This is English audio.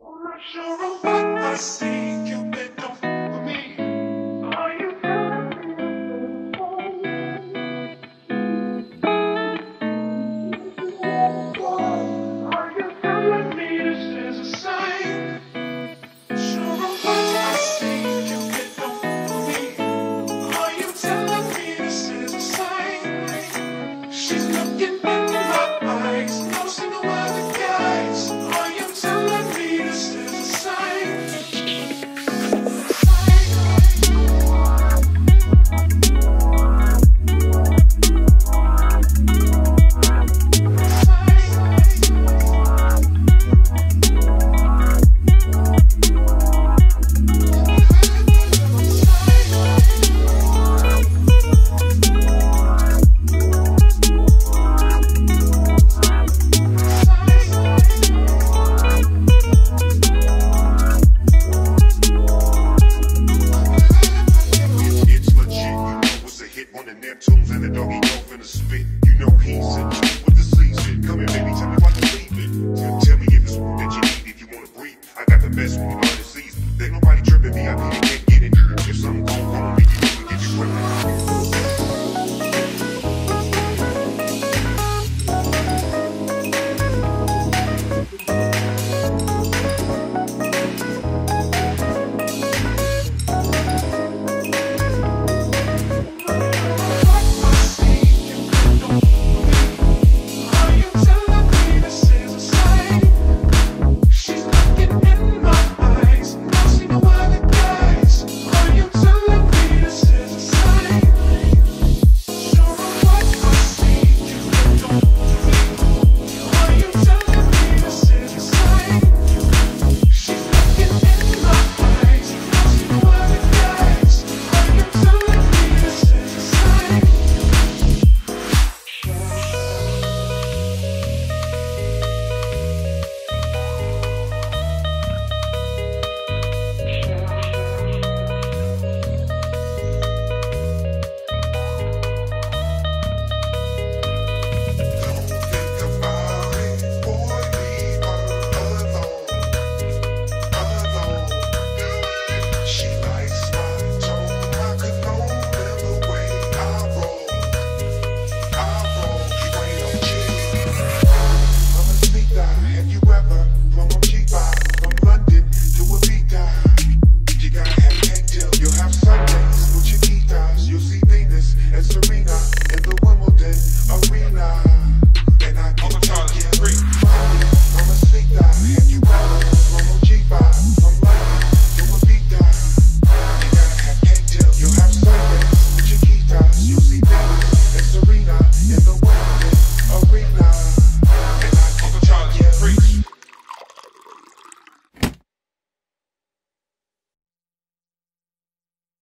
I see. tattoos and the doggy dog finna spit. You know he's in tune with the season. Come here, baby, tell me why you leaving.